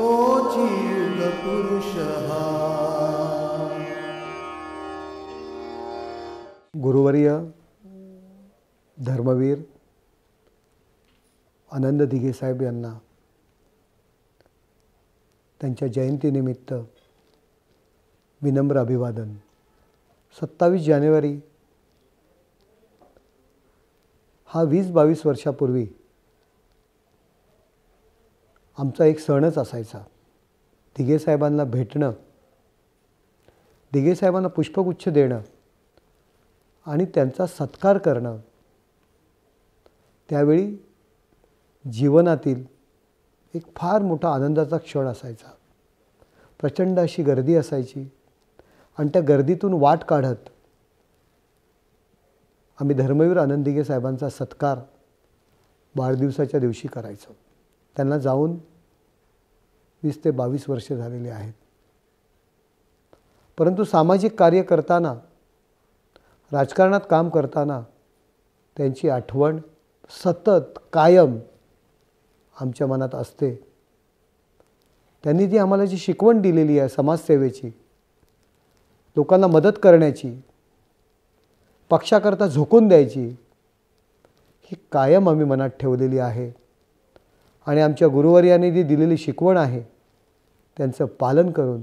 तो युग पुरुष गुरुवर्य धर्मवीर आनंद दिघेसाहेब यांना त्यांच्या जयंतीनिमित्त विनम्र अभिवादन. सत्तावीस जानेवारी हा वीस बावीस वर्षापूर्वी आमचा एक सणच असायचा. दिघे साहेबांना भेटणं दिघेसाहेबांना पुष्पगुच्छ देणं आणि त्यांचा सत्कार करणं. त्यावेळी जीवनातील एक फार मोठा आनंदाचा क्षण असायचा. प्रचंड अशी गर्दी असायची आणि त्या गर्दीतून वाट काढत आम्ही धर्मवीर आनंदिगे साहेबांचा सत्कार वाढदिवसाच्या दिवशी करायचो. त्यांना जाऊन वीस ते बावीस वर्ष झालेली आहेत. परंतु सामाजिक कार्य करताना राजकारणात काम करताना त्यांची आठवण सतत कायम आमच्या मनात असते. त्यांनी ती आम्हाला जी शिकवण दिलेली आहे समाजसेवेची लोकांना मदत करण्याची पक्षाकरता झोकून द्यायची ही कायम आम्ही मनात ठेवलेली आहे. आणि आमच्या गुरुवर्यांनी जी दिलेली शिकवण आहे त्यांचं पालन करून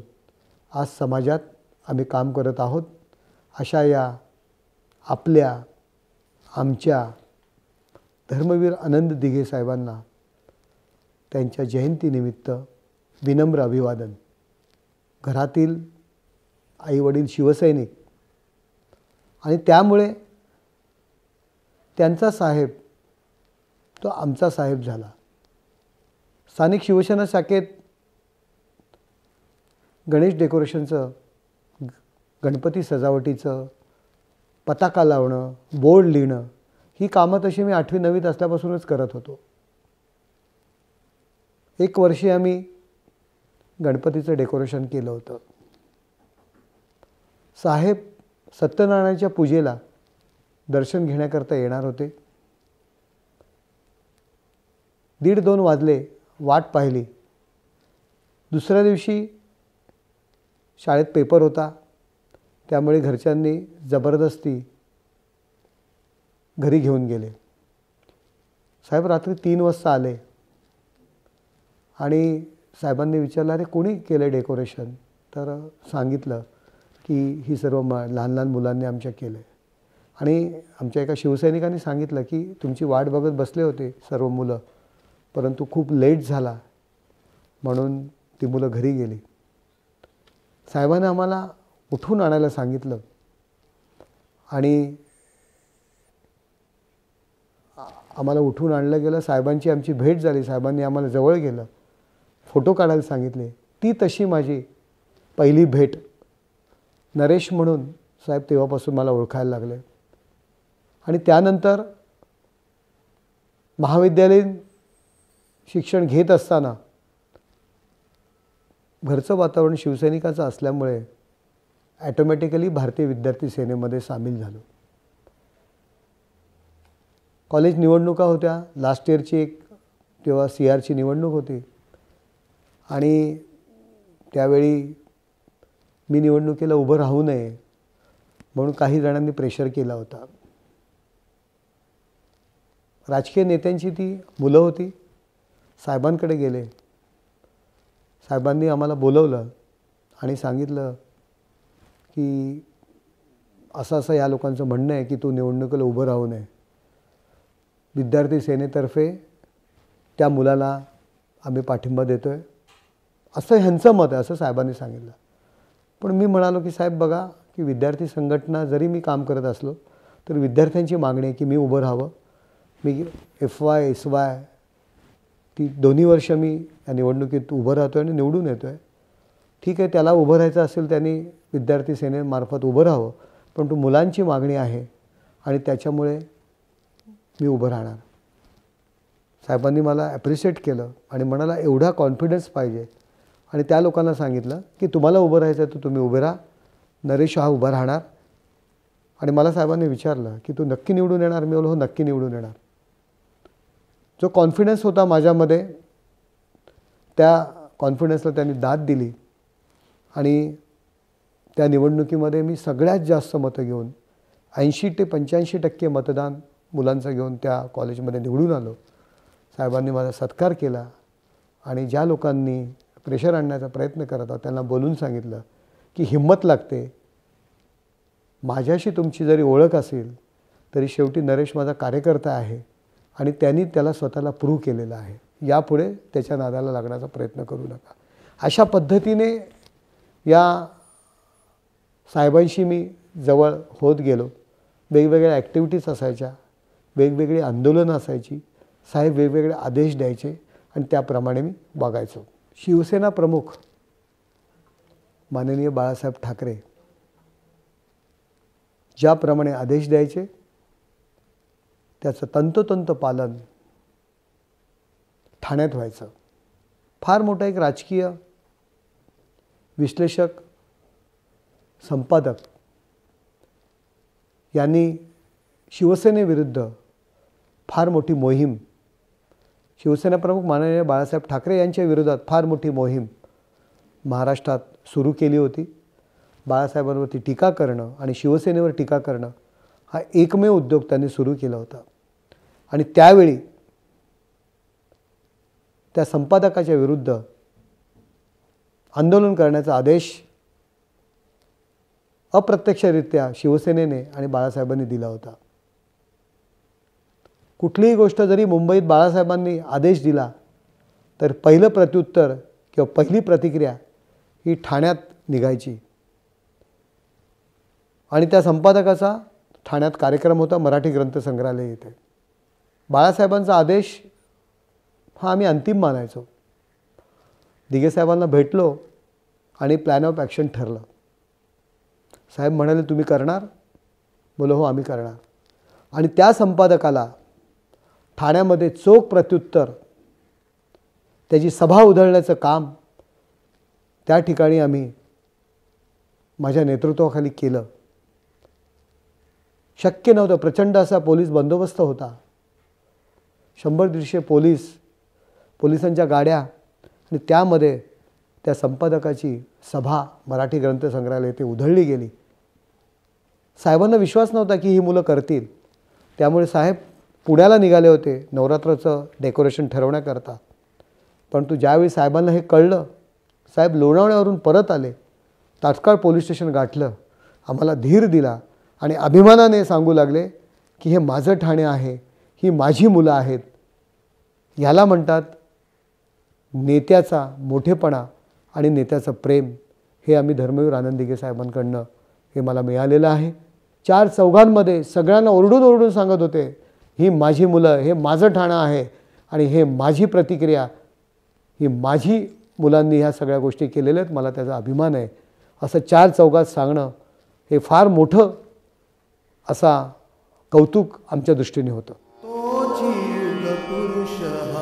आज समाजात आम्ही काम करत आहोत. अशा या आपल्या आमच्या धर्मवीर आनंद दिघे साहेबांना त्यांच्या जयंतीनिमित्त विनम्र अभिवादन. घरातील आईवडील शिवसैनिक आणि त्यामुळे त्यांचा साहेब तो आमचा साहेब झाला. स्थानिक शिवसेना शाखेत गणेश डेकोरेशनचं गणपती सजावटीचं पताका लावणं बोर्ड लिहिणं ही कामं तशी मी आठवी नववीत असल्यापासूनच करत होतो. एक वर्षी आम्ही गणपतीचं डेकोरेशन केलं होतं. साहेब सत्यनारायणाच्या पूजेला दर्शन घेण्याकरता येणार होते. दीड दोन वाजले. वाट पाहिली. दुसऱ्या दिवशी शाळेत पेपर होता. त्यामुळे घरच्यांनी जबरदस्ती घरी घेऊन गेले. साहेब रात्री तीन वाजता आले. आणि साहेबांनी विचारलं अरे कोणी केलं डेकोरेशन? तर सांगितलं की ही सर्व म लहान लहान मुलांनी आमच्या केलं आणि आमच्या एका शिवसैनिकांनी सांगितलं की तुमची वाट बघत बसले होते सर्व मुलं. परंतु खूप लेट झाला म्हणून ती मुलं घरी गेली. साहेबांनी आम्हाला उठून आणायला सांगितलं. आणि आम्हाला उठून आणलं गेलं. साहेबांची आमची भेट झाली. साहेबांनी आम्हाला जवळ गेलं. फोटो काढायला सांगितले. ती तशी माझी पहिली भेट. नरेश म्हणून साहेब तेव्हापासून मला ओळखायला लागले. आणि त्यानंतर महाविद्यालयीन शिक्षण घेत असताना घरचं वातावरण शिवसैनिकाचं असल्यामुळे ॲटोमॅटिकली भारतीय विद्यार्थी सेनेमध्ये सामील झालो. कॉलेज निवडणुका होत्या. लास्ट इयरची एक तेव्हा सी आरची निवडणूक होती. आणि त्यावेळी मी निवडणुकीला उभं राहू नये म्हणून काही जणांनी प्रेशर केला होता. राजकीय नेत्यांची ती मुलं होती. साहेबांकडे गेले. साहेबांनी आम्हाला बोलवलं आणि सांगितलं की असं असं या लोकांचं म्हणणं आहे की तू निवडणुकीला उभं राहू नये. विद्यार्थी सेनेतर्फे त्या मुलाला आम्ही पाठिंबा देतो आहे असं ह्यांचं मत आहे असं साहेबांनी सांगितलं. पण मी म्हणालो की साहेब बघा की विद्यार्थी संघटना जरी मी काम करत असलो तर विद्यार्थ्यांची मागणी आहे की मी उभं राहावं. मी एफ वाय एस वाय ती दोन्ही वर्ष मी या निवडणुकीत उभं राहतो आहे आणि निवडून येतो आहे ठीक आहे त्याला उभं राहायचं असेल त्यांनी विद्यार्थी सेनेमार्फत उभं राहावं पण मुलांची मागणी आहे आणि त्याच्यामुळे मी उभं राहणार. साहेबांनी मला ॲप्रिशिएट केलं आणि म्हणाला एवढा कॉन्फिडन्स पाहिजे आणि त्या लोकांना सांगितलं की तुम्हाला उभं राहायचं आहे तर तुम्ही उभे राहा. नरेश हा उभा राहणार. आणि मला साहेबांनी विचारलं की तू नक्की निवडून येणार? मी बोलो हो नक्की निवडून येणार. जो कॉन्फिडन्स होता माझ्यामध्ये त्या कॉन्फिडन्सला त्यांनी दाद दिली. आणि त्या निवडणुकीमध्ये मी सगळ्यात जास्त मतं घेऊन ऐंशी ते पंच्याऐंशी टक्के मतदान मुलांचं घेऊन त्या कॉलेजमध्ये निवडून आलो. साहेबांनी माझा सत्कार केला आणि ज्या लोकांनी प्रेशर आणण्याचा प्रयत्न करत होता त्यांना बोलून सांगितलं की हिंमत लागते. माझ्याशी तुमची जरी ओळख असेल तरी शेवटी नरेश माझा कार्यकर्ता आहे. आणि त्यांनी त्याला स्वतःला प्रूव्ह केलेलं आहे. यापुढे त्याच्या नादाला लागण्याचा प्रयत्न करू नका. अशा पद्धतीने या साहेबांशी मी जवळ होत गेलो. वेगवेगळ्या ॲक्टिव्हिटीज असायच्या वेगवेगळी आंदोलनं असायची. साहेब वेगवेगळे आदेश द्यायचे आणि त्याप्रमाणे मी वागायचो. शिवसेना प्रमुख माननीय बाळासाहेब ठाकरे ज्याप्रमाणे आदेश द्यायचे त्याचं तंतोतंत पालन ठाण्यात व्हायचं. फार मोठा एक राजकीय विश्लेषक संपादक यांनी शिवसेनेविरुद्ध फार मोठी मोहीम शिवसेना प्रमुख माननीय बाळासाहेब ठाकरे यांच्या विरोधात फार मोठी मोहीम महाराष्ट्रात सुरू केली होती. बाळासाहेबांवरती टीका करणं आणि शिवसेनेवर टीका करणं हा एकमेव उद्योग त्यांनी सुरू केला होता. आणि त्यावेळी त्या संपादकाच्या विरुद्ध आंदोलन करण्याचा आदेश अप्रत्यक्षरित्या शिवसेनेने आणि बाळासाहेबांनी दिला होता. कुठलीही गोष्ट जरी मुंबईत बाळासाहेबांनी आदेश दिला तर पहिलं प्रत्युत्तर किंवा पहिली प्रतिक्रिया ही ठाण्यात निघायची. आणि त्या संपादकाचा ठाण्यात कार्यक्रम होता मराठी ग्रंथसंग्रहालय येथे बाळासाहेबांचा आदेश हा आम्ही अंतिम मानायचो. दिघे साहेबांना भेटलो आणि प्लॅन ऑफ ॲक्शन ठरलं. साहेब म्हणाले तुम्ही करणार? बोलो हो आम्ही करणार. आणि त्या संपादकाला ठाण्यामध्ये चोख प्रत्युत्तर त्याची सभा उधळण्याचं काम त्या ठिकाणी आम्ही माझ्या नेतृत्वाखाली केलं. शक्य नव्हतं प्रचंड असा पोलीस बंदोबस्त होता. शंभर दीडशे पोलीस पोलिसांच्या गाड्या आणि त्यामध्ये त्या संपादकाची सभा मराठी ग्रंथसंग्रहालय ते उधळली गेली. साहेबांना विश्वास नव्हता की ही मुलं करतील. त्यामुळे साहेब पुण्याला निघाले होते नवरात्राचं डेकोरेशन ठरवण्याकरता. परंतु ज्यावेळी साहेबांना हे कळलं साहेब लोणावळ्यावरून परत आले तात्काळ पोलीस स्टेशन गाठलं आम्हाला धीर दिला आणि अभिमानाने सांगू लागले की हे माझं ठाणे आहे ही माझी मुलं आहेत. ह्याला म्हणतात नेत्याचा मोठेपणा आणि नेत्याचं प्रेम. हे आम्ही धर्मवीर आनंदिगे साहेबांकडनं हे मला मिळालेलं आहे. चार चौघांमध्ये सगळ्यांना ओरडून ओरडून सांगत होते ही माझी मुलं हे माझं ठाणं आहे आणि हे माझी प्रतिक्रिया. ही माझी मुलांनी ह्या सगळ्या गोष्टी केलेल्या आहेत मला त्याचा अभिमान आहे. असं चार चौघात सांगणं हे फार मोठं असा कौतुक आमच्या दृष्टीने होतं. Shah.